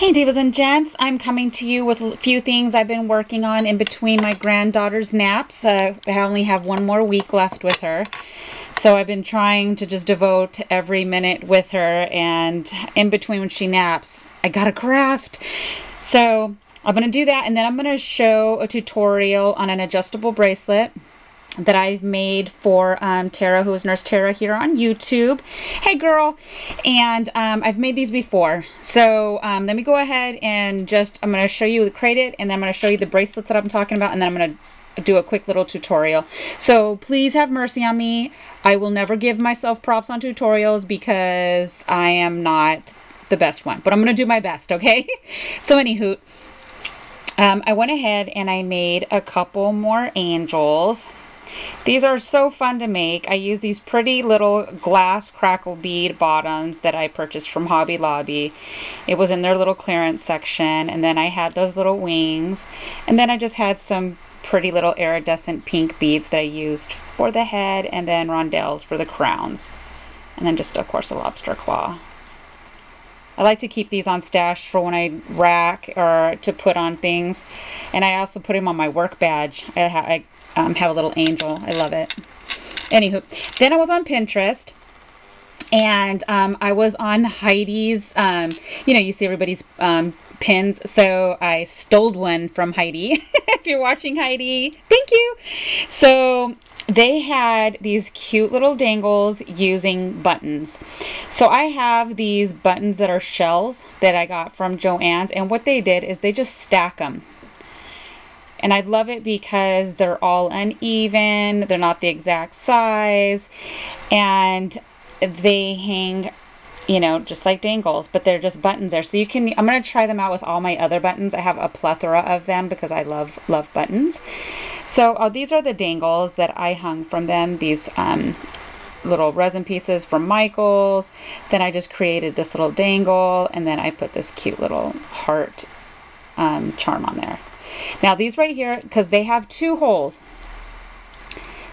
Hey divas and gents, I'm coming to you with a few things I've been working on in between my granddaughter's naps. Uh, I only have one more week left with her. So I've been trying to just devote every minute with her and in between when she naps, I got a craft. So I'm gonna do that and then I'm gonna show a tutorial on an adjustable bracelet that I've made for um, Tara, who is Nurse Tara here on YouTube. Hey girl! And um, I've made these before. So um, let me go ahead and just, I'm going to show you the credit and then I'm going to show you the bracelets that I'm talking about and then I'm going to do a quick little tutorial. So please have mercy on me. I will never give myself props on tutorials because I am not the best one. But I'm going to do my best, okay? so anywho, um, I went ahead and I made a couple more angels. These are so fun to make. I use these pretty little glass crackle bead bottoms that I purchased from Hobby Lobby. It was in their little clearance section. And then I had those little wings. And then I just had some pretty little iridescent pink beads that I used for the head and then rondelles for the crowns. And then just, of course, a lobster claw. I like to keep these on stash for when I rack or to put on things. And I also put them on my work badge. I, I um, have a little angel. I love it. Anywho, then I was on Pinterest and um, I was on Heidi's, um, you know, you see everybody's um, pins. So I stole one from Heidi. if you're watching Heidi, thank you. So they had these cute little dangles using buttons. So I have these buttons that are shells that I got from Joann's. And what they did is they just stack them and I love it because they're all uneven, they're not the exact size, and they hang you know, just like dangles, but they're just buttons there. So you can, I'm going to try them out with all my other buttons. I have a plethora of them because I love, love buttons. So oh, these are the dangles that I hung from them. These um, little resin pieces from Michaels. Then I just created this little dangle and then I put this cute little heart um, charm on there. Now these right here, because they have two holes,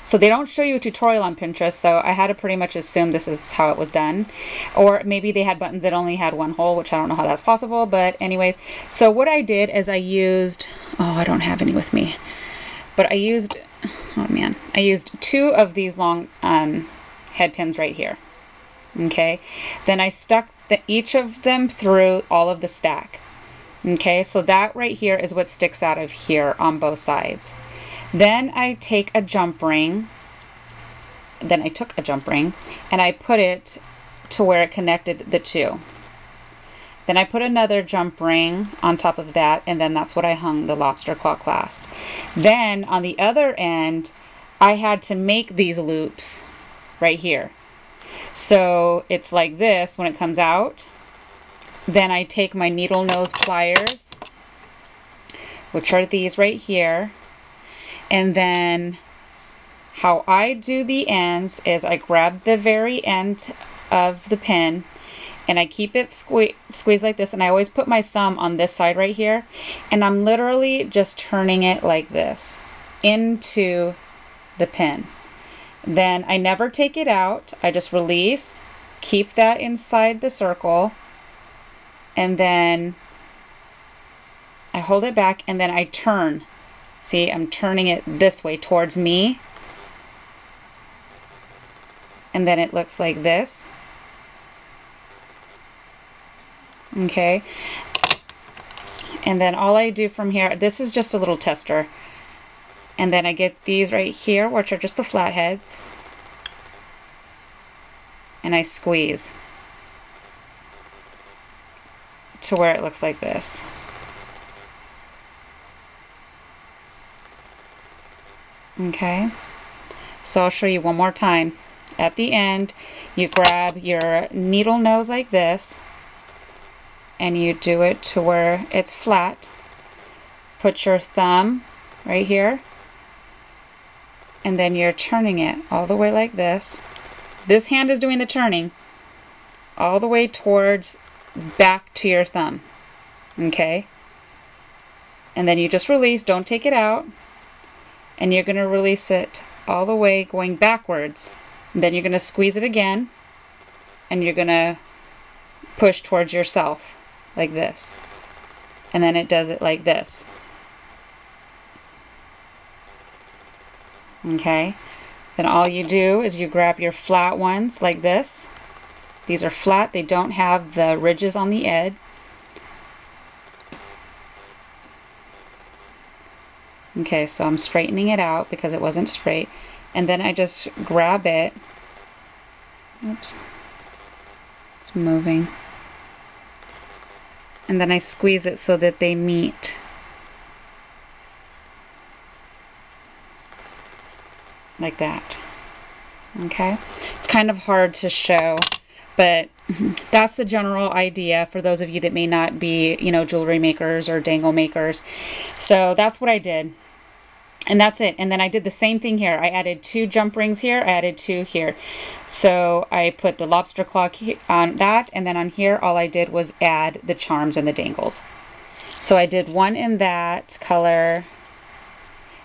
so they don't show you a tutorial on Pinterest, so I had to pretty much assume this is how it was done. Or maybe they had buttons that only had one hole, which I don't know how that's possible, but anyways. So what I did is I used, oh, I don't have any with me, but I used, oh man, I used two of these long um, head pins right here. Okay, then I stuck the, each of them through all of the stack. Okay, so that right here is what sticks out of here on both sides. Then I take a jump ring, then I took a jump ring, and I put it to where it connected the two. Then I put another jump ring on top of that, and then that's what I hung the lobster claw clasp. Then on the other end, I had to make these loops right here. So it's like this when it comes out. Then I take my needle nose pliers, which are these right here. And then how I do the ends is I grab the very end of the pin and I keep it sque squeezed like this and I always put my thumb on this side right here and I'm literally just turning it like this into the pin. Then I never take it out. I just release, keep that inside the circle and then I hold it back and then I turn. See, I'm turning it this way towards me. And then it looks like this. Okay. And then all I do from here, this is just a little tester. And then I get these right here, which are just the flatheads. And I squeeze to where it looks like this. Okay, so I'll show you one more time. At the end, you grab your needle nose like this, and you do it to where it's flat. Put your thumb right here, and then you're turning it all the way like this. This hand is doing the turning all the way towards back to your thumb. Okay? And then you just release, don't take it out. And you're going to release it all the way going backwards. And then you're going to squeeze it again. And you're going to push towards yourself like this. and then it does it like this. Okay, then all you do is you grab your flat ones like this. These are flat, they don't have the ridges on the edge. Okay, so I'm straightening it out because it wasn't straight. And then I just grab it. Oops. It's moving. And then I squeeze it so that they meet. Like that. Okay? It's kind of hard to show, but that's the general idea for those of you that may not be, you know, jewelry makers or dangle makers. So that's what I did. And that's it. And then I did the same thing here. I added two jump rings here. I added two here. So I put the lobster claw on that. And then on here all I did was add the charms and the dangles. So I did one in that color.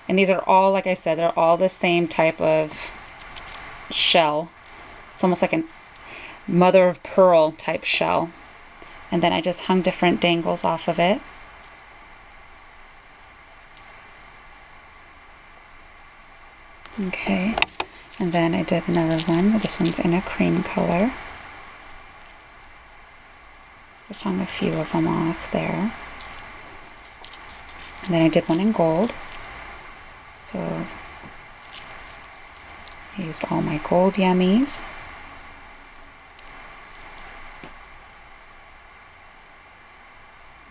And these are all like I said they're all the same type of shell. It's almost like a mother of pearl type shell and then I just hung different dangles off of it Okay, and then I did another one. This one's in a cream color. Just hung a few of them off there. And then I did one in gold. So I used all my gold yummies.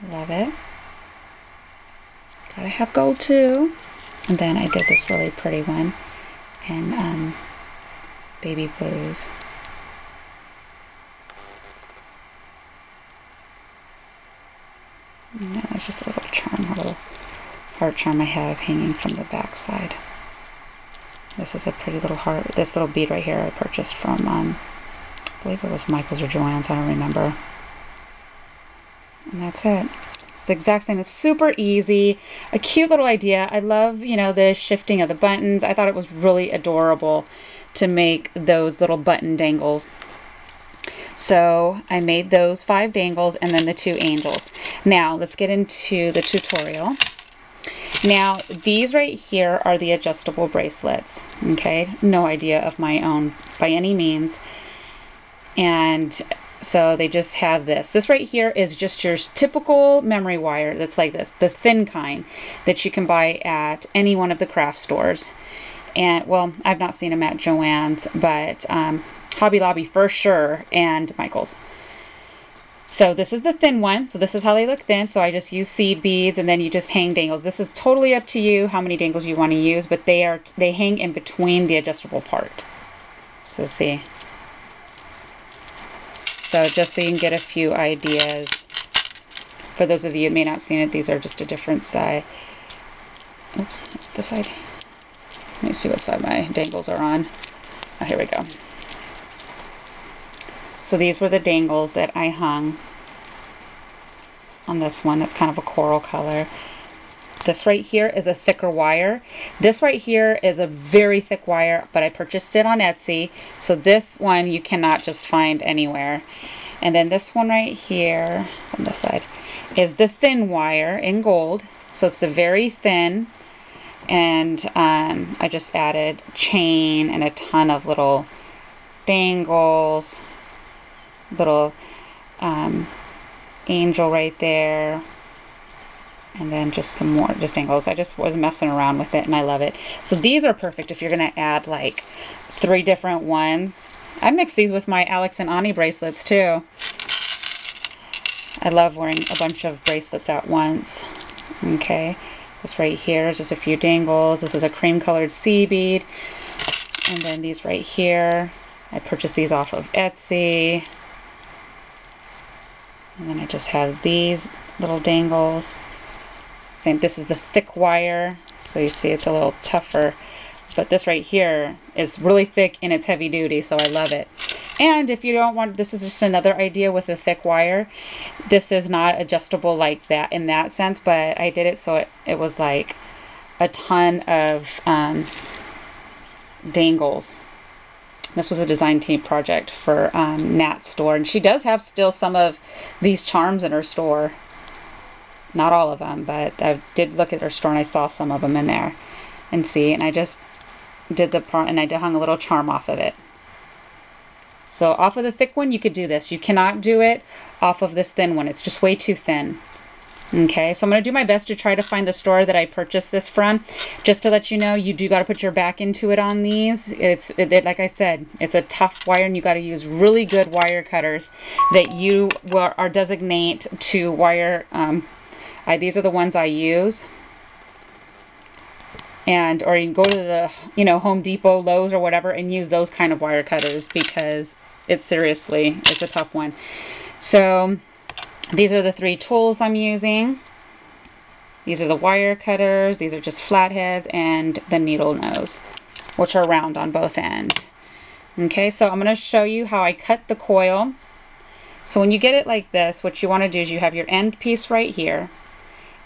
Love it. Gotta have gold too. And then I did this really pretty one and um, baby blues. And there's just a little charm, a little heart charm I have hanging from the back side. This is a pretty little heart. This little bead right here I purchased from, um, I believe it was Michael's or Joann's, I don't remember. And that's it. It's the exact same. It's super easy. A cute little idea. I love, you know, the shifting of the buttons. I thought it was really adorable to make those little button dangles. So I made those five dangles and then the two angels. Now let's get into the tutorial. Now these right here are the adjustable bracelets. Okay, no idea of my own by any means. And so they just have this. This right here is just your typical memory wire that's like this, the thin kind that you can buy at any one of the craft stores. And well, I've not seen them at Joann's, but um, Hobby Lobby for sure, and Michael's. So this is the thin one. So this is how they look thin. So I just use seed beads and then you just hang dangles. This is totally up to you how many dangles you want to use, but they are they hang in between the adjustable part. So see, so just so you can get a few ideas. For those of you who may not seen it, these are just a different side. Oops, that's the side. Let me see what side my dangles are on. Oh, here we go. So these were the dangles that I hung on this one. That's kind of a coral color. This right here is a thicker wire. This right here is a very thick wire, but I purchased it on Etsy. So this one you cannot just find anywhere. And then this one right here, on this side, is the thin wire in gold. So it's the very thin. And um, I just added chain and a ton of little dangles, little um, angel right there, and then just some more just dangles. I just was messing around with it and I love it. So these are perfect if you're going to add like three different ones. I mix these with my Alex and Ani bracelets too. I love wearing a bunch of bracelets at once. Okay, this right here is just a few dangles. This is a cream colored sea bead. And then these right here, I purchased these off of Etsy. And then I just have these little dangles. Same, this is the thick wire, so you see it's a little tougher. But this right here is really thick and it's heavy duty, so I love it. And if you don't want, this is just another idea with a thick wire. This is not adjustable like that in that sense, but I did it so it, it was like a ton of um, dangles. This was a design team project for um, Nat's store, and she does have still some of these charms in her store. Not all of them, but I did look at her store and I saw some of them in there. And see, and I just did the part and I did hung a little charm off of it. So off of the thick one, you could do this. You cannot do it off of this thin one. It's just way too thin. Okay, so I'm going to do my best to try to find the store that I purchased this from. Just to let you know, you do got to put your back into it on these. It's, it, it, like I said, it's a tough wire and you got to use really good wire cutters that you are designate to wire. Um, I, these are the ones I use. And, or you can go to the, you know, Home Depot, Lowe's or whatever and use those kind of wire cutters because it's seriously, it's a tough one. So these are the three tools I'm using. These are the wire cutters, these are just flatheads, and the needle nose, which are round on both ends. Okay, so I'm going to show you how I cut the coil. So when you get it like this, what you want to do is you have your end piece right here,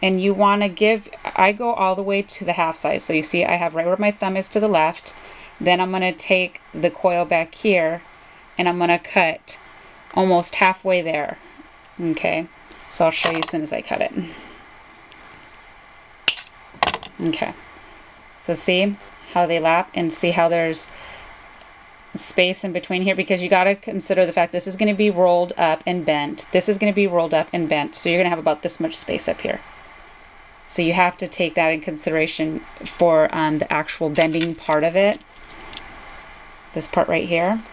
and you want to give, I go all the way to the half size. So you see I have right where my thumb is to the left. Then I'm going to take the coil back here, and I'm going to cut almost halfway there. Okay, so I'll show you as soon as I cut it. Okay, so see how they lap and see how there's space in between here because you got to consider the fact this is going to be rolled up and bent. This is going to be rolled up and bent. So you're going to have about this much space up here. So you have to take that in consideration for um, the actual bending part of it. This part right here.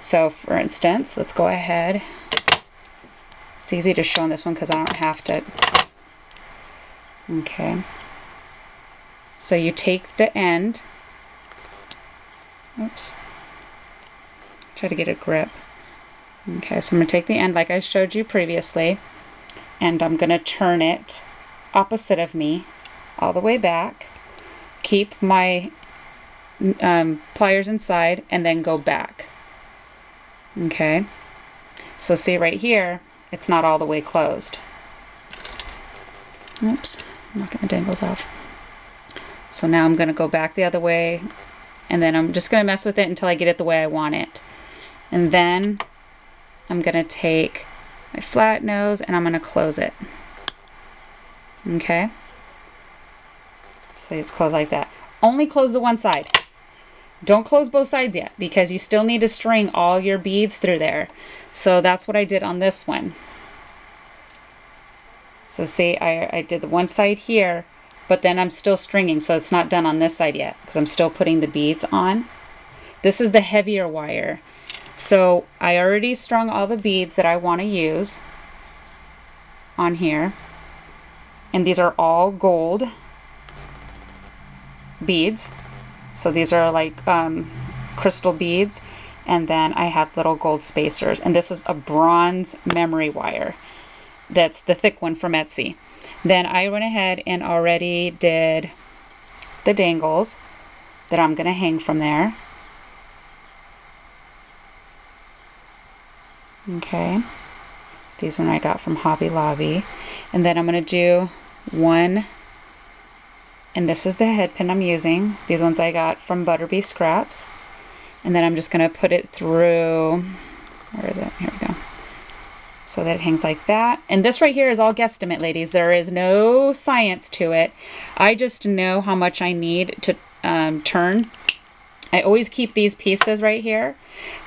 So for instance, let's go ahead. It's easy to show on this one because I don't have to. Okay. So you take the end. Oops. Try to get a grip. Okay, so I'm going to take the end like I showed you previously. And I'm going to turn it opposite of me all the way back. Keep my um, pliers inside and then go back. Okay, so see right here, it's not all the way closed. Oops, I'm knocking the dangles off. So now I'm going to go back the other way and then I'm just going to mess with it until I get it the way I want it. And then I'm going to take my flat nose and I'm going to close it. Okay? So it's closed like that. Only close the one side. Don't close both sides yet because you still need to string all your beads through there. So that's what I did on this one. So see, I, I did the one side here, but then I'm still stringing, so it's not done on this side yet because I'm still putting the beads on. This is the heavier wire. So I already strung all the beads that I want to use on here. And these are all gold beads. So these are like um, crystal beads. And then I have little gold spacers. And this is a bronze memory wire. That's the thick one from Etsy. Then I went ahead and already did the dangles that I'm going to hang from there. Okay. These one I got from Hobby Lobby. And then I'm going to do one and this is the head pin I'm using. These ones I got from Butterbee Scraps. And then I'm just going to put it through, where is it? Here we go. So that it hangs like that. And this right here is all guesstimate, ladies. There is no science to it. I just know how much I need to um, turn. I always keep these pieces right here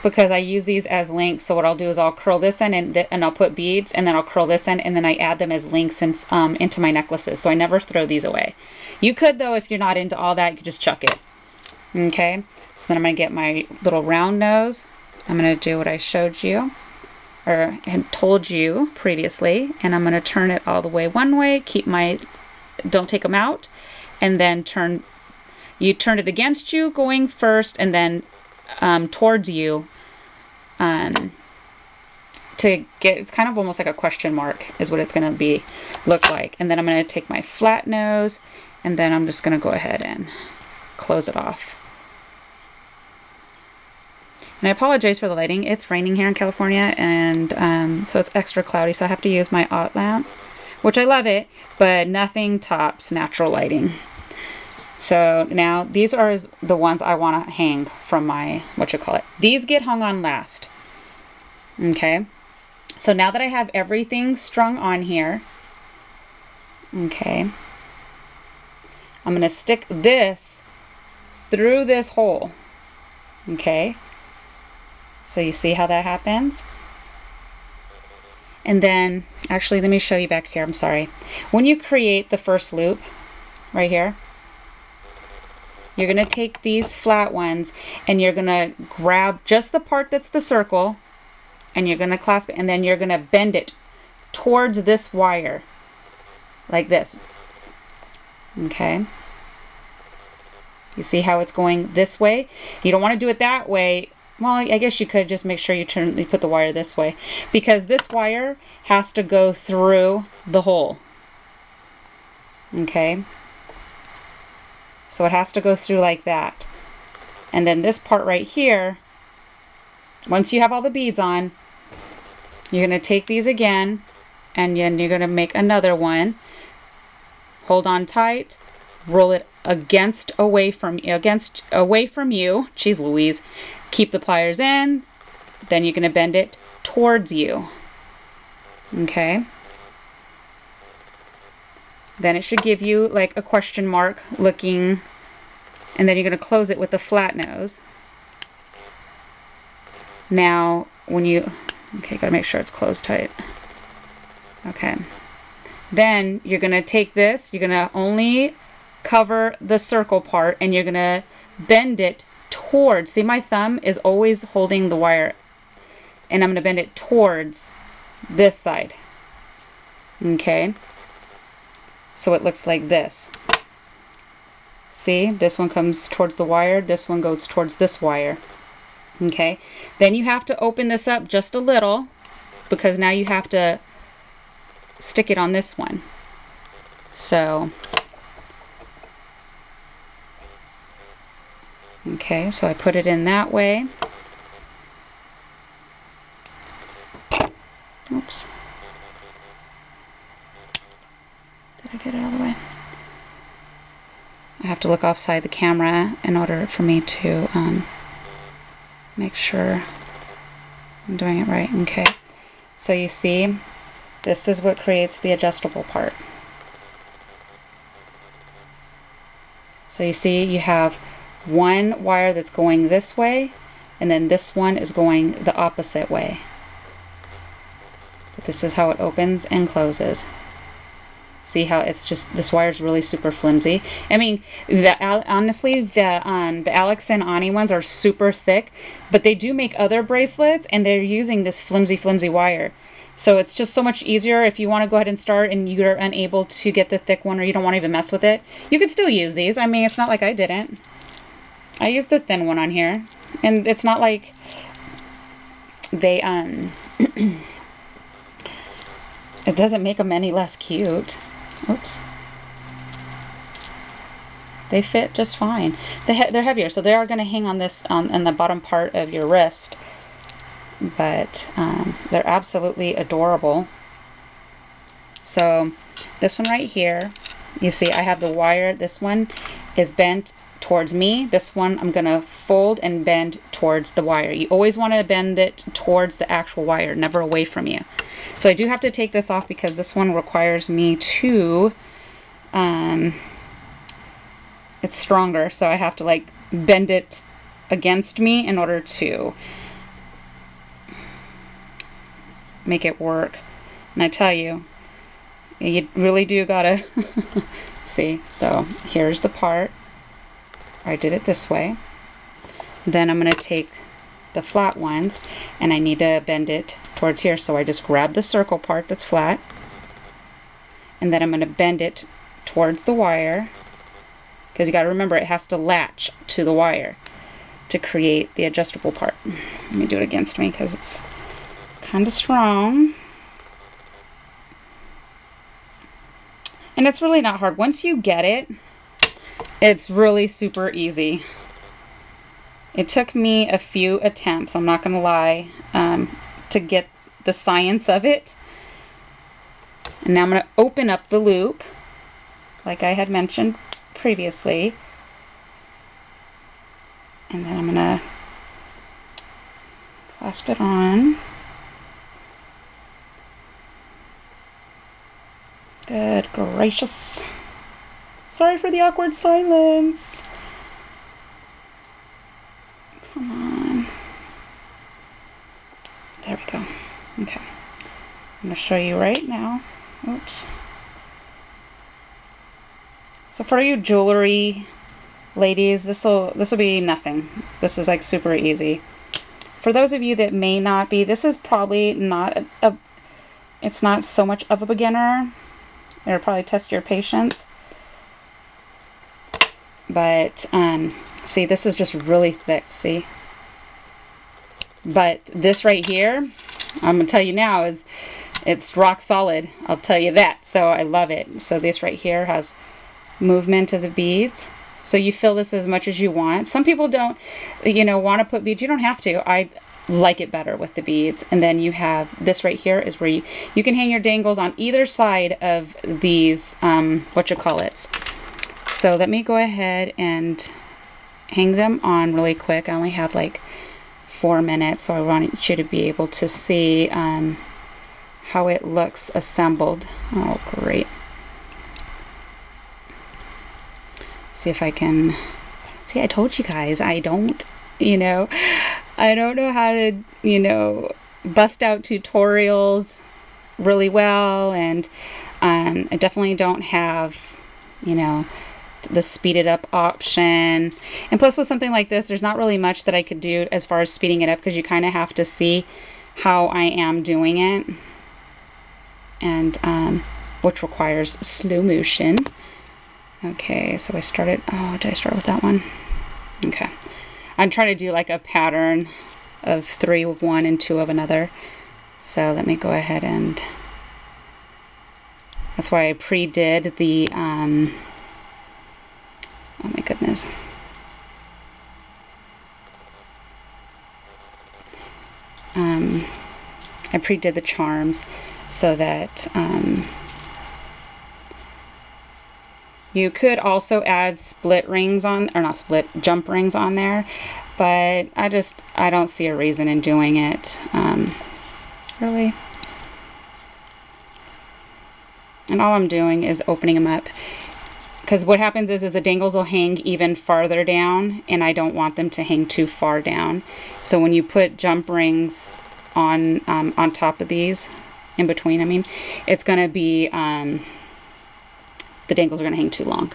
because I use these as links. So what I'll do is I'll curl this in and, and I'll put beads and then I'll curl this in and then I add them as links in, um, into my necklaces. So I never throw these away. You could though, if you're not into all that, you could just chuck it. Okay, so then I'm going to get my little round nose. I'm going to do what I showed you or had told you previously and I'm going to turn it all the way one way keep my don't take them out and then turn you turn it against you going first and then um, towards you um, to get it's kind of almost like a question mark is what it's going to be look like. And then I'm going to take my flat nose and then I'm just going to go ahead and close it off. And I apologize for the lighting. It's raining here in California and um, so it's extra cloudy so I have to use my OT lamp which I love it but nothing tops natural lighting so now these are the ones I want to hang from my, what you call it. These get hung on last. Okay. So now that I have everything strung on here, okay, I'm going to stick this through this hole, okay? So you see how that happens? And then, actually, let me show you back here. I'm sorry. When you create the first loop, right here, you're going to take these flat ones and you're going to grab just the part that's the circle and you're going to clasp it and then you're going to bend it towards this wire like this. Okay. You see how it's going this way? You don't want to do it that way. Well, I guess you could just make sure you turn, you put the wire this way because this wire has to go through the hole. Okay. So it has to go through like that. And then this part right here, once you have all the beads on, you're going to take these again and then you're going to make another one. Hold on tight, roll it against away from against away from you. Jeez Louise. Keep the pliers in. Then you're going to bend it towards you. Okay. Then it should give you like a question mark looking and then you're going to close it with a flat nose. Now, when you Okay, gotta make sure it's closed tight. Okay. Then you're gonna take this, you're gonna only cover the circle part and you're gonna bend it towards, see my thumb is always holding the wire and I'm gonna bend it towards this side. Okay. So it looks like this. See, this one comes towards the wire, this one goes towards this wire. Okay, then you have to open this up just a little because now you have to stick it on this one. So, okay, so I put it in that way. Oops. Did I get it all the way? I have to look offside the camera in order for me to um, make sure I'm doing it right. Okay, so you see, this is what creates the adjustable part. So you see you have one wire that's going this way and then this one is going the opposite way. But this is how it opens and closes. See how it's just this wire is really super flimsy. I mean, the honestly, the um, the Alex and Ani ones are super thick, but they do make other bracelets, and they're using this flimsy, flimsy wire. So it's just so much easier if you want to go ahead and start and you're unable to get the thick one or you don't want to even mess with it. You can still use these. I mean, it's not like I didn't. I used the thin one on here. And it's not like they, um, it doesn't make them any less cute. Oops. They fit just fine. They he they're heavier, so they are going to hang on this um, in the bottom part of your wrist. But um, they're absolutely adorable. So this one right here, you see I have the wire. This one is bent towards me. This one I'm going to fold and bend towards the wire. You always want to bend it towards the actual wire, never away from you. So I do have to take this off because this one requires me to, um, it's stronger, so I have to like bend it against me in order to make it work. And I tell you, you really do gotta see. So here's the part. I did it this way. Then I'm gonna take the flat ones and I need to bend it towards here. So I just grab the circle part that's flat and then I'm going to bend it towards the wire because you got to remember it has to latch to the wire to create the adjustable part. Let me do it against me because it's kind of strong. And it's really not hard. Once you get it, it's really super easy. It took me a few attempts, I'm not going to lie, um, to get the science of it. And now I'm going to open up the loop, like I had mentioned previously. And then I'm going to clasp it on. Good gracious. Sorry for the awkward silence. Going to show you right now. Oops. So for you jewelry ladies, this will this will be nothing. This is like super easy. For those of you that may not be, this is probably not a, a it's not so much of a beginner. It'll probably test your patience. But um, see, this is just really thick. See, but this right here, I'm gonna tell you now is it's rock solid. I'll tell you that. So I love it. So this right here has movement of the beads. So you fill this as much as you want. Some people don't, you know, want to put beads. You don't have to. I like it better with the beads. And then you have this right here is where you, you can hang your dangles on either side of these, um, what you call it. So let me go ahead and hang them on really quick. I only have like four minutes, so I want you to be able to see um, how it looks assembled. Oh, great. see if I can see I told you guys I don't you know I don't know how to you know bust out tutorials really well and um, I definitely don't have you know the speeded up option and plus with something like this there's not really much that I could do as far as speeding it up because you kind of have to see how I am doing it and um, which requires slow motion Okay, so I started, oh, did I start with that one? Okay. I'm trying to do like a pattern of three of one and two of another. So let me go ahead and, that's why I pre-did the, um, oh my goodness. Um, I pre-did the charms so that, um, you could also add split rings on, or not split, jump rings on there, but I just, I don't see a reason in doing it. Um, really. And all I'm doing is opening them up. Because what happens is, is the dangles will hang even farther down, and I don't want them to hang too far down. So when you put jump rings on, um, on top of these, in between, I mean, it's going to be... Um, the dangles are going to hang too long.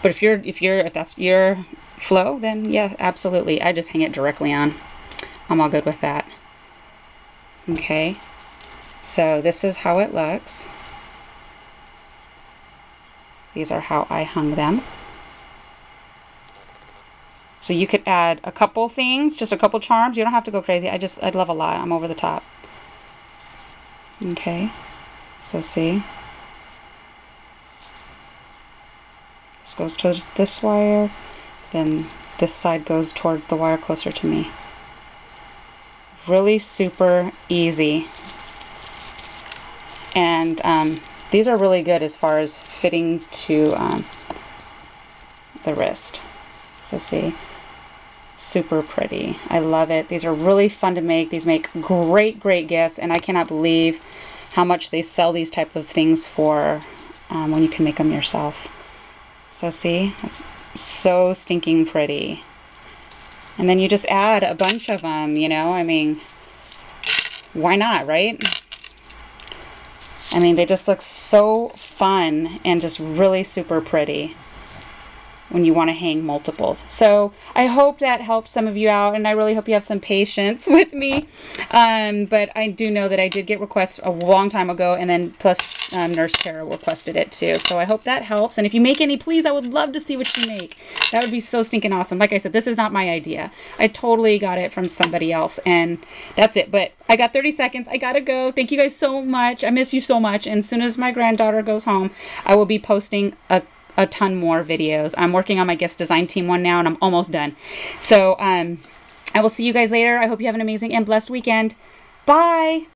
But if you're, if you're, if that's your flow, then yeah, absolutely. I just hang it directly on. I'm all good with that. Okay. So this is how it looks. These are how I hung them. So you could add a couple things, just a couple charms. You don't have to go crazy. I just, I'd love a lot. I'm over the top. Okay. So see. This goes towards this wire, then this side goes towards the wire closer to me. Really super easy. And um, these are really good as far as fitting to um, the wrist. So see, super pretty. I love it. These are really fun to make. These make great, great gifts, and I cannot believe how much they sell these type of things for um, when you can make them yourself. So see, it's so stinking pretty. And then you just add a bunch of them, you know, I mean, why not, right? I mean, they just look so fun and just really super pretty when you want to hang multiples. So I hope that helps some of you out and I really hope you have some patience with me. Um, but I do know that I did get requests a long time ago and then plus um, Nurse Tara requested it too. So I hope that helps. And if you make any, please, I would love to see what you make. That would be so stinking awesome. Like I said, this is not my idea. I totally got it from somebody else and that's it. But I got 30 seconds. I gotta go. Thank you guys so much. I miss you so much. And as soon as my granddaughter goes home, I will be posting a a ton more videos. I'm working on my guest design team one now and I'm almost done. So um, I will see you guys later. I hope you have an amazing and blessed weekend. Bye.